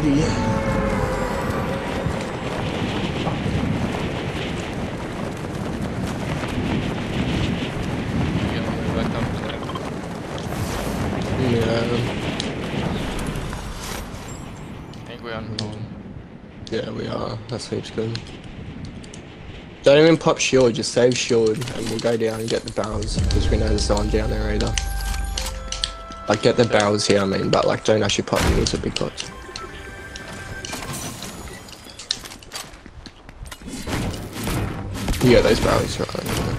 there. Yeah, we are. That's heaps good. Don't even pop shield, just save shield and we'll go down and get the barrels because we know there's no one down there either. Like get the barrels here, I mean, but like don't actually pop minis or big pots. Yeah, those barrels right.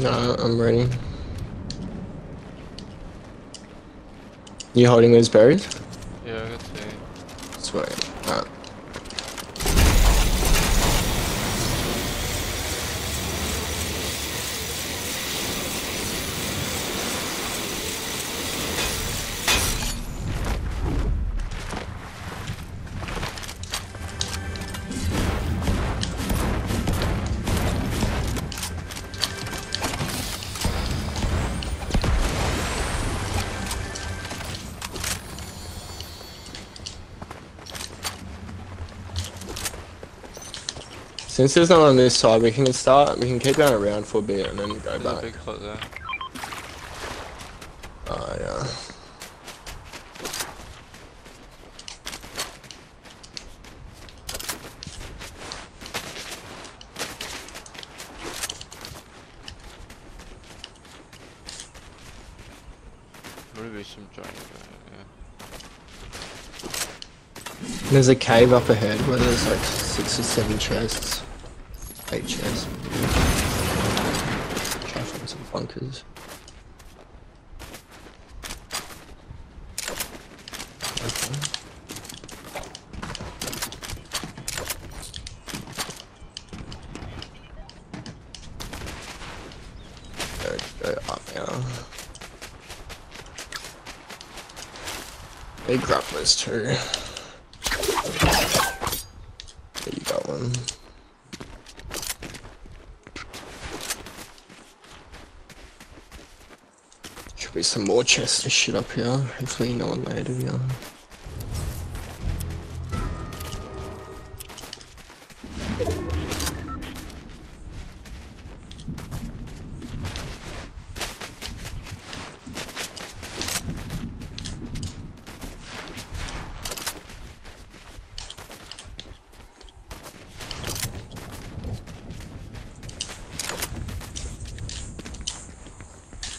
No, I'm ready. You holding those berries? Since there's none on this side, we can start. We can keep going around for a bit and then go There's a back. big there. Oh yeah. Maybe some giant there, yeah. There's a cave up ahead where there's like six or seven chests. Eight chests. Try find some bunkers. Big grapplers too. There you got one. Should be some more chests and shit up here. Hopefully no one later, yeah.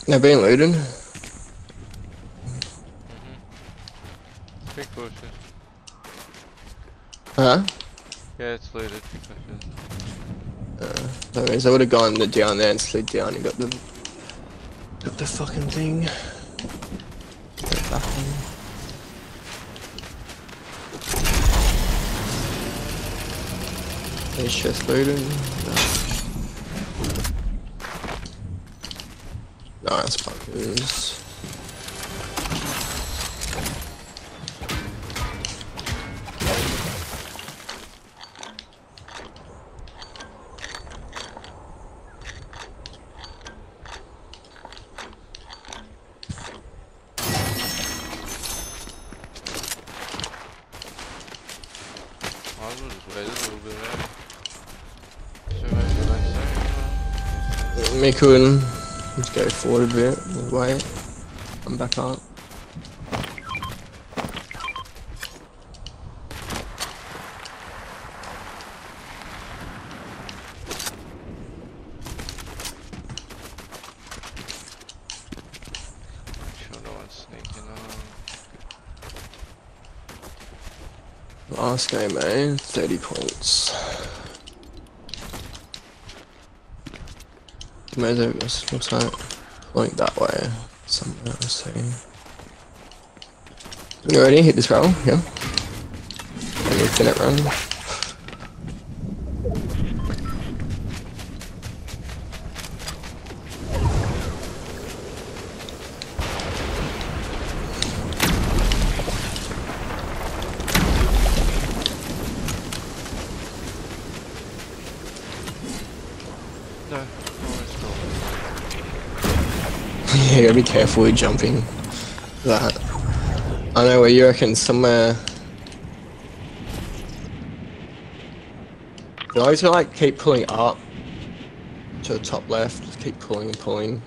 They're being. Big bushes. Huh? Yeah, it's looted. Uh, means I would have gone the- down there and slid down and got the got the fucking thing. Back in. There's just looted. Nice bunkers. Mikun, let's go forward a bit. Wait, I'm back on Last game, eh? 30 points. It? What's looks like going that way. Somewhere, I see. You ready? Hit this roll? Yeah. And you fin it run. You gotta be careful with jumping. That. I know where you reckon somewhere. You always like keep pulling up to the top left. Just keep pulling and pulling.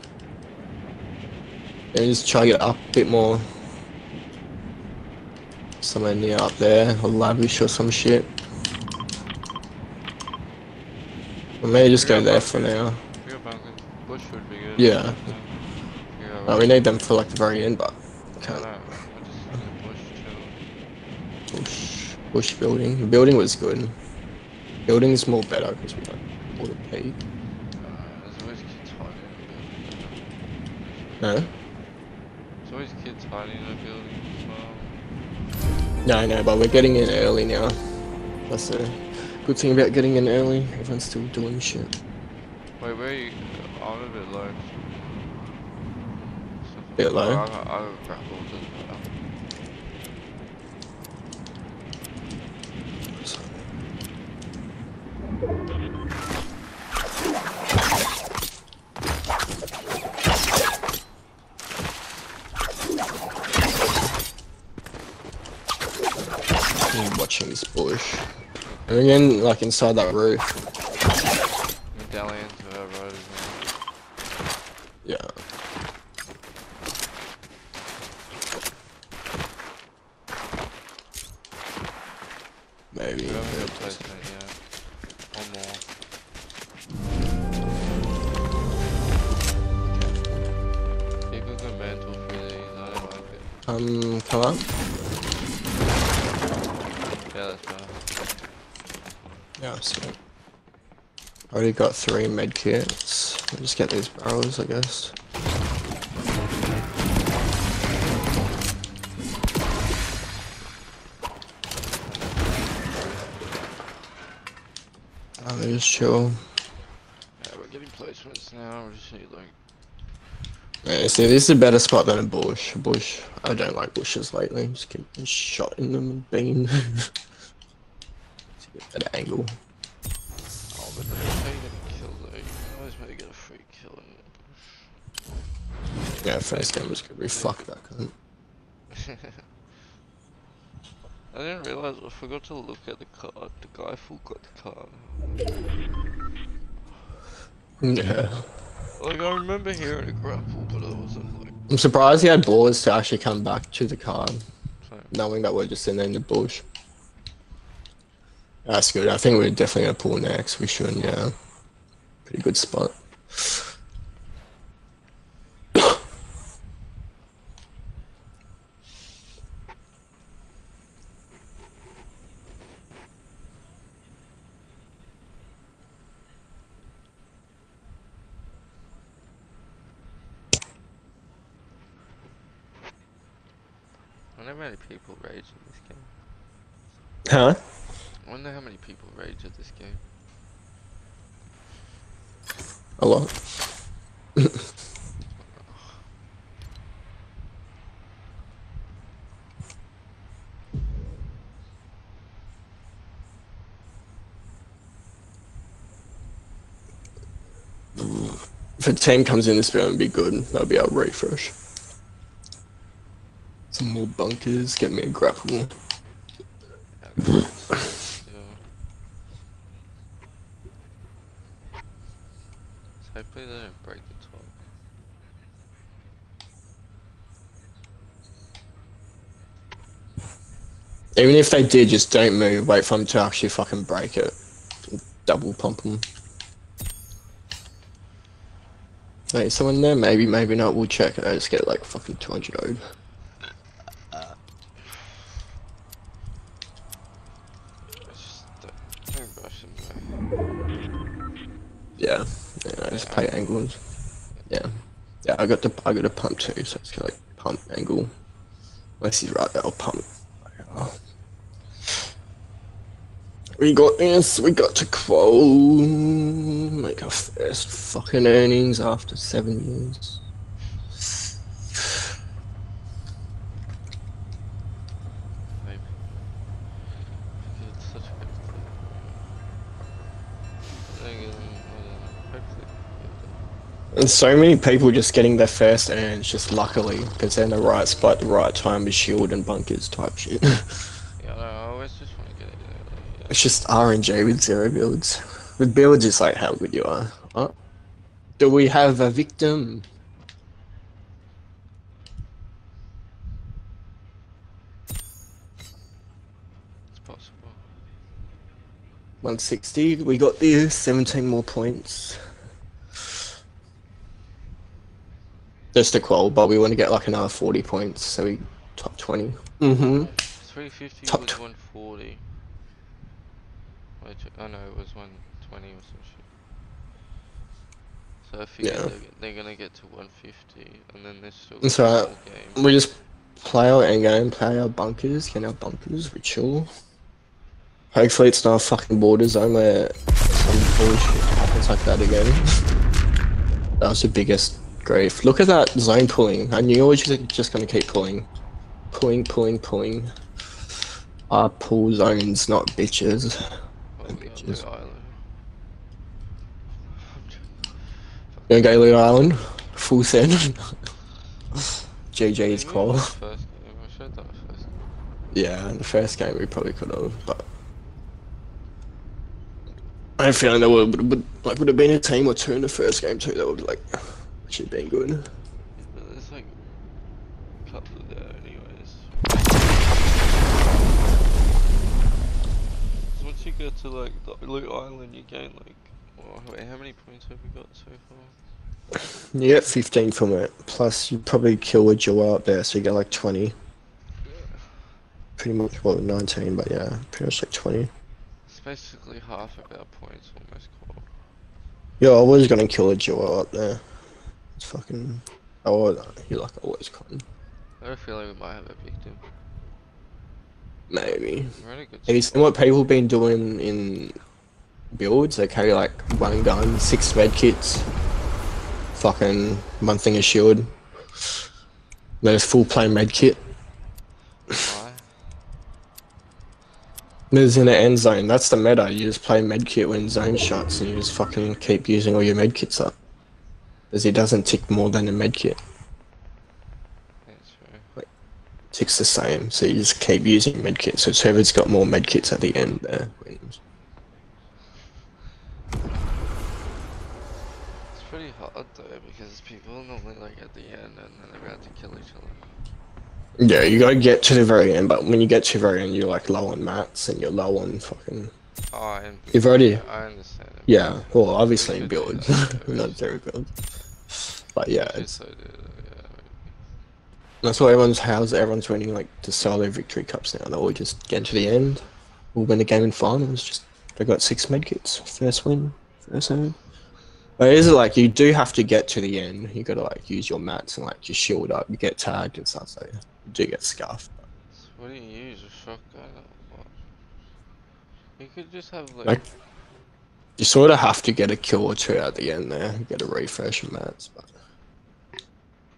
And just try to get up a bit more. Somewhere near up there, or lavish or some shit. Or maybe just go there for now. We got bunkers. Bush would be good. Yeah. Uh, we need them for like the very end, but I can't. just bush. Bush, building. The building was good. Building is more better because we like all the peak. Uh, there's always kids hiding in the building. No, There's always kids hiding in the building as well. no, no. But we're getting in early now. That's the good thing about getting in early. Everyone's still doing shit. Wait, where are you? I'm a bit low. Bit low? I, I, I I'm watching this bush. And again, like inside that roof. Medallions of our road as well. Yeah. Maybe. We have a good placement, yeah. One more. People can mantle through these, I don't like it. Um, come up. Yeah, that's better. Yeah, sweet. Already got three med kits. I'll just get these barrels, I guess. Just chill. Yeah, we're getting placements now, we just need like... Yeah, see, this is a better spot than a bush. Bush. I don't like bushes lately. Just keep getting shot in them and being. to get that angle. Oh, but then how you kill though? You always better get a free kill in Yeah, first game was gonna be fuck that cunt. I didn't realize, I forgot to look at the card. The guy full got the card. Yeah. Like, I remember hearing a grapple, but I wasn't like... I'm surprised he had balls to actually come back to the car, So, knowing that we're just in there in the bush. That's good. I think we're definitely gonna pull next. We should, yeah. Pretty good spot. I wonder how many people rage in this game. Huh? I wonder how many people rage at this game. A lot. if a team comes in this building, it'd be good. they'll be able to refresh. Some more bunkers. Get me a grapple. Yeah, I got this, yeah. So hopefully they don't break the top. Even if they did, just don't move. Wait for them to actually fucking break it. Double pump them. Wait, someone there? Maybe, maybe not. We'll check. I just get like fucking 200 ode. Yeah. Yeah, I got the I got a pump too, so it's like pump angle. Unless he's right, that'll pump. We got this, we got to qual make our first fucking earnings after seven years. Maybe. It's such a good thing. Then again, I don't know. Hopefully, yeah. And so many people just getting their first earns just luckily because they're in the right spot at the right time with shield and bunkers type shit. Yeah, I always just want to get it early. Yeah. it's just RNG with zero builds. With builds, it's like how good you are. Oh. Do we have a victim? It's possible. 160. We got the 17 more points. Just a qual, but we want to get like another 40 points, so we top 20. Mm-hmm. 350 Top was tw- 140. Wait, oh no, it was 120 or some shit. So I figure Yeah. they're, they're gonna get to 150, and then there's still It's got alright. We just play our end game, play our bunkers, get our bunkers, we chill. Hopefully it's not a fucking border zone where some bullshit happens like that again. that was the biggest grief. Look at that zone pulling. I knew was just, just gonna keep pulling. Pulling, pulling, pulling. Our pull zones, not bitches. Oh, bitches. Island. Gonna go Lead Island, full send. JJ's Maybe call. the First game. I showed that first game. Yeah, in the first game we probably could have, but I have a feeling there would, would like would have been a team or two in the first game too that would like actually been good. But there's like a couple there anyways. So once you get to like the Blue Island, you gain like, oh, wait, how many points have we got so far? You get 15 from it, plus you probably kill a jewel up there, so you get like 20. Pretty much, well, 19, but yeah, pretty much like 20. It's basically half of our points almost called. Yeah, I was gonna kill a jewel up there. It's fucking. Oh, you like always con. I have a feeling we might have a victim. Maybe. We're in a good Have you seen what people have been doing in builds? They carry like one gun, six med kits, fucking one thing of shield. Then a full play med kit. Why? There's in the end zone. That's the meta. You just play med kit when zone shots, and you just fucking keep using all your med kits up. Because it doesn't tick more than a med kit. That's true. ticks the same, so you just keep using med kits. So whoever's got more med kits at the end there. It's pretty hard though because people normally like at the end and then they're about to kill each other. Yeah, you gotta get to the very end, but when you get to the very end, you're like low on mats and you're low on fucking. Oh, You've already- I understand. it. Yeah, well, obviously in do builds, not we zero builds. But yeah, Should it's, so do yeah. that's why everyone's how's everyone's winning like the solo victory cups now. They all just get to the end, will win the game in finals. Just they got six medkits. first win, first win. But is it like you do have to get to the end. You gotta like use your mats and like just shield up. You get tagged and stuff, so you do get scuffed. What do you use? A shotgun or? You could just have like, Like, you sort of have to get a kill or two at the end there. Get a refresh and mats, but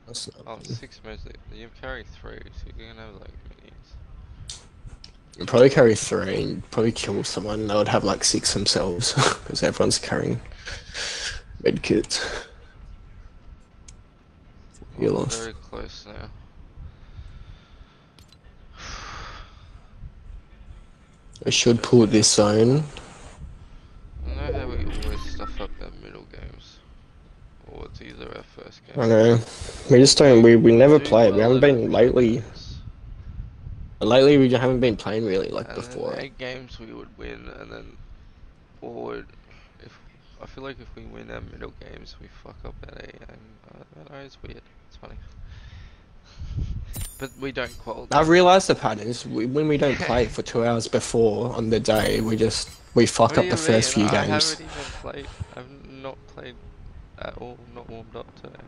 that's not. oh, six modes. that- You carry three, so you're gonna have like minis. You'd probably carry three and probably kill someone. and They would have like six themselves because everyone's carrying med kits. Oh, off. very close now. I should pull this zone. I know how we always stuff up our middle games. Or it's either our first game. I know. We just don't. We, we never play it. We haven't been lately. Lately, we haven't been playing really like And before. eight games we would win, and then forward. If I feel like if we win our middle games, we fuck up at eight, and uh, I don't know, it's weird. It's funny. but we don't qualify. I've realised the pattern is we, when we don't play for two hours before on the day, we just we fuck What up the you first few mean? I games. haven't even played. I've not played at all, not warmed up today.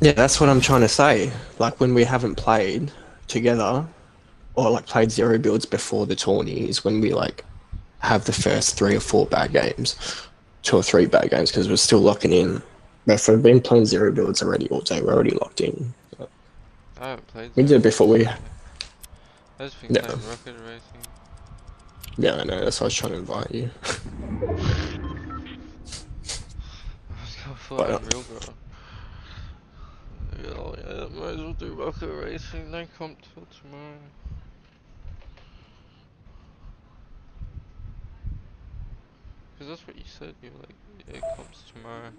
Yeah, that's what I'm trying to say. Like when we haven't played together, or like played zero builds before the tourney, is when we like have the first three or four bad games, two or three bad games, because we're still locking in. But if we've been playing zero builds already all day, we're already locked in. I haven't played. We did Zero before we. I just been Yeah. playing rocket racing. Yeah, I know. That's why I was trying to invite you. I was going for Why a not? Uh, real girl. Yeah, oh, yeah, might as well do rocket racing. Don't come till tomorrow. Cause that's what you said. You were like, it comes tomorrow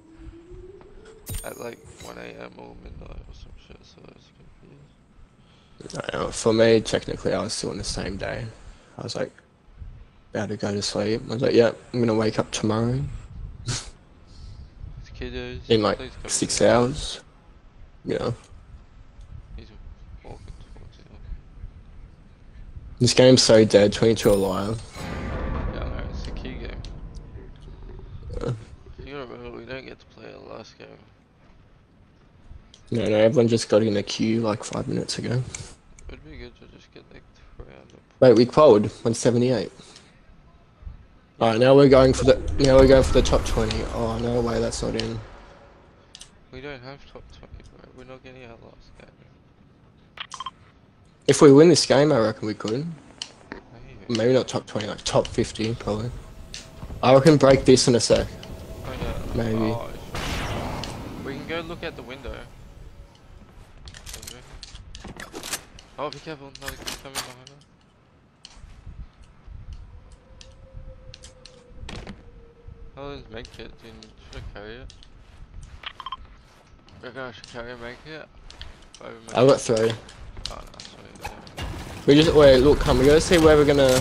at like 1 a.m. or midnight or some shit. So I was confused. No, for me, technically, I was still on the same day. I was like, about to go to sleep. I was like, yeah, I'm gonna wake up tomorrow kiddos. in like six hours. Yeah. He's walking towards you. this game's so dead. 22 alive. Yeah, it's a key game. Yeah. You gotta remember, we don't get to play the last game. No, no, everyone just got in the queue like five minutes ago. It'd be good to just get like 300. Wait, we qualified 178. Alright, now we're going for the now we're going for the top 20. Oh no way, that's not in. We don't have top 20, bro. We're not getting our last game. If we win this game, I reckon we could. Maybe. Maybe not top 20, like top 50 probably. I reckon break this in a sec. Oh, yeah. Maybe. Oh. We can go look at the window. Maybe. Oh, be careful. No, he's coming behind us. Oh, there's med kit. Do you, should I carry it? I should carry a med kit? I got three. Oh, no, sorry. We just wait. Look, come. We gotta see where we're gonna.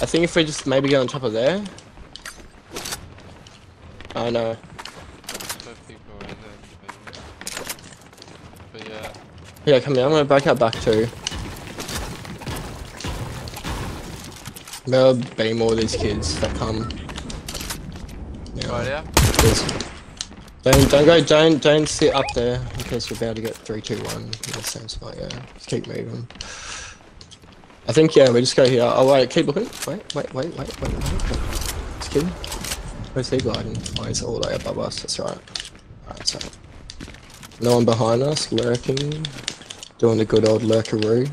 I think if we just maybe get on top of there. Oh, I know. There's no people in there. maybe. But yeah. Come here. I'm gonna back out back too. There'll be more of these kids that come. Yeah. Right, yeah? Don't don't go don't don't sit up there in case you're about to get three, two, one in the same spot, yeah. Just keep moving. I think yeah, we just go here. Oh wait, keep looking. Wait, wait, wait, wait, wait, wait, wait. This kid. Where's he gliding? Oh he's all the way above us, that's right. Alright, so no one behind us, lurking. Doing the good old lurkeroo.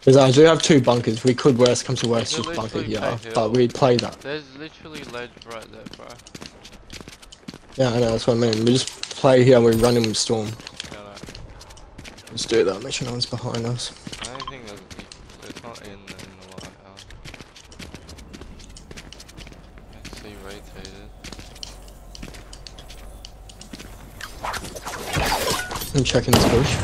Because I do have two bunkers. We could worst come to worst just bunker play But we'd play that. There's literally ledge right there, bro. Yeah, I know, that's what I mean. We just play here and we run in with Storm. Yeah, no. Let's do that, make sure no one's behind us. I don't think there's, it's not in, in the lighthouse. I see rotated. I'm checking this bush.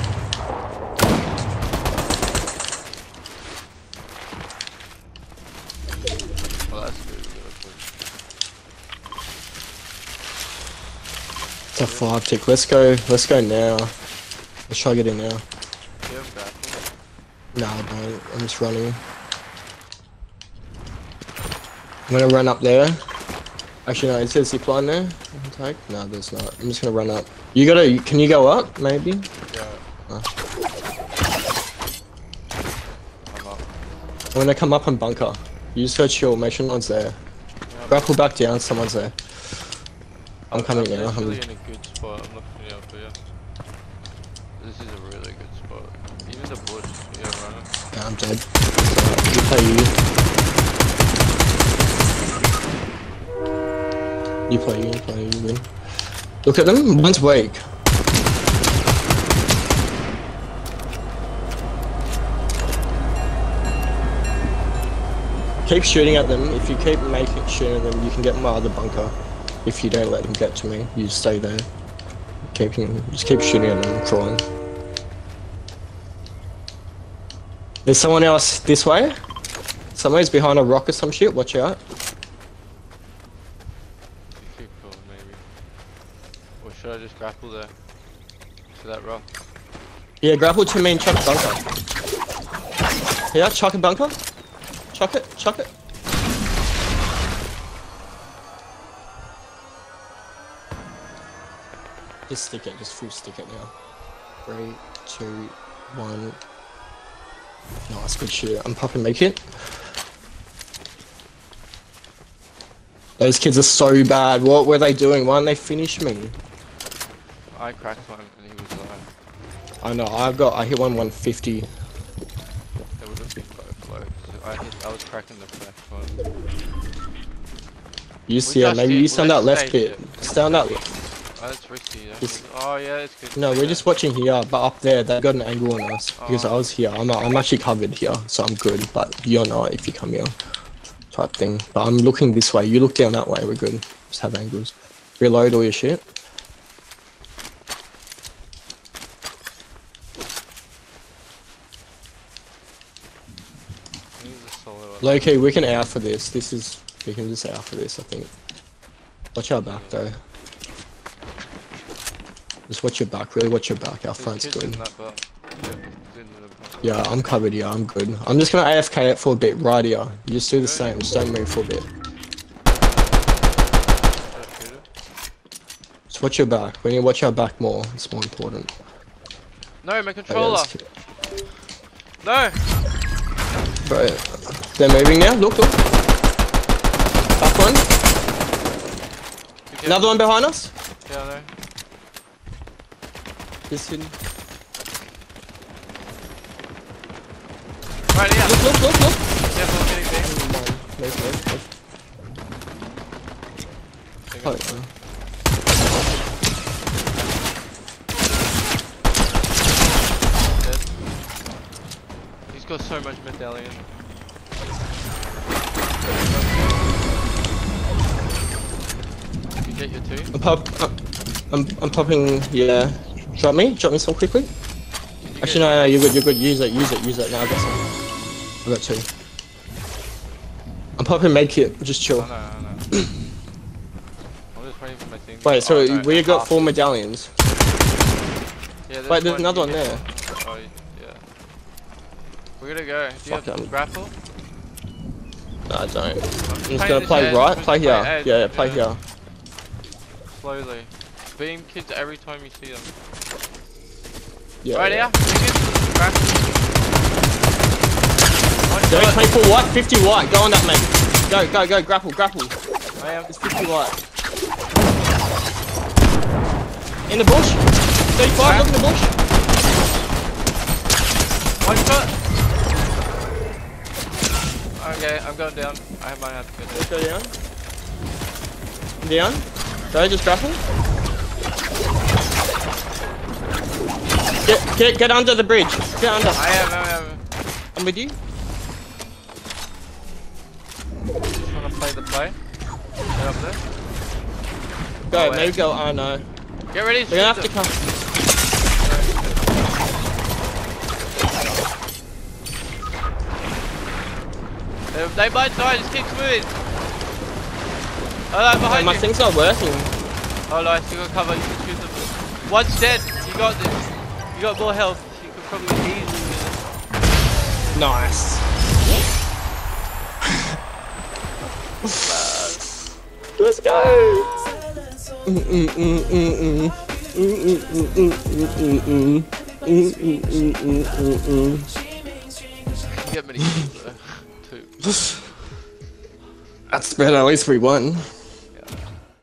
Well, that's good. we got a push. It's a five tick. Let's go, let's go now. Let's try to get in now. No, I don't. I'm just running. I'm gonna run up there. Actually, no, it says zip line there. Take. No, there's not. I'm just gonna run up. You gotta, can you go up, maybe? Yeah. Oh. I'm up. I'm gonna come up and bunker. You just go chill, make sure no one's there. Yeah, Grapple back down, someone's there. I'm coming I'm. I'm- literally in a good spot. I'm looking it up here. This is a really good spot. Even the bush. Yeah, it. Nah, I'm dead. You play you. You play you, you play you, win. Look at them, one's weak. Keep shooting at them. If you keep making shooting at them, you can get my other bunker. If you don't let them get to me, you stay there. Keep just keep shooting at them, crawling. There's someone else this way. Someone's behind a rock or some shit. Watch out. You keep going, maybe. Or should I just grapple there? To that rock? Yeah, grapple to me and chuck bunker. Yeah, chuck a bunker. Chuck it, chuck it. Just stick it, just full stick it now. Three, two, one. Nice, good shit. I'm popping med kit. Those kids are so bad. What were they doing? Why didn't they finish me? I cracked one and he was alive. I know, I've got, I hit one 150. They would have been both close. I hit, I was cracking the first one. You see, maybe you stand out left bit. it. Stand out. Oh, that's risky. Yeah. Oh yeah, it's good. No, we're just watching here, but up there they got an angle on us because oh. I Oh. was here. I'm I'm actually covered here, so I'm good. But you're not if you come here, type thing. But I'm looking this way. You look down that way. We're good. Just have angles. Reload all your shit. This is a solid one. Loki, we can out for this. This is we can just out for this. I think. Watch our back though. Just watch your back. Really watch your back. Our front's good. Yeah, there's in the butt. Yeah, I'm covered here. I'm good. I'm just gonna AFK it for a bit right here. You just do the same. Just don't move for a bit. Gotta shoot it. Just watch your back. We need to watch our back more. It's more important. No, my Oh, yeah, controller. No. Bro, they're moving now. Look, look. Back one. Another one behind us. Yeah, I hidden. Right here. Look, look, look, look. Careful, getting big. Oh, yeah. He's got so much medallion. You get your two? I'm pop. I'm, I'm popping. Yeah. Drop me. Drop me some quickly. Actually, no, no, you're good. You're good. Use it. Use it. Use it. Now I got some. I got two. I'm popping. Make it. Just chill. Know, I know. I'm just waiting for my thing. Wait. So Oh, no, we got four medallions. Yeah, Wait, there's one another one there. Oh, yeah. We're gonna go. Do you Fuck, have I'm- grapple? No, I don't. I'm just Play gonna play edge, right. just Play here. edge, Yeah, yeah. Play here. Slowly. Beam kids every time you see them. Yeah. right yeah. here. Biggest. Grapple. One Go, shot. 24 white, 50 white. Go on that, mate. Go, go, go. Grapple, grapple. Oh, I am. It's 50 white. In the bush. 35, look in the bush. One shot. Okay, I'm going down. I might have to go down. Let's go down. Down. Go, just grapple. Get, get, get under the bridge. Get under. I am, I am. I'm with you. Just wanna play the play. Get up there. Go, Oh, wait. maybe go. Oh no. Get ready. We're gonna have to come. They, they might die. Just keep moving. Oh, no, behind my you. thing's not working. Oh nice, you got cover, you can shoot them. One's dead, you got this. You got more health, you can probably easily win Nice. Let's go. It. You get many kills though. Two. That's better. At least we won.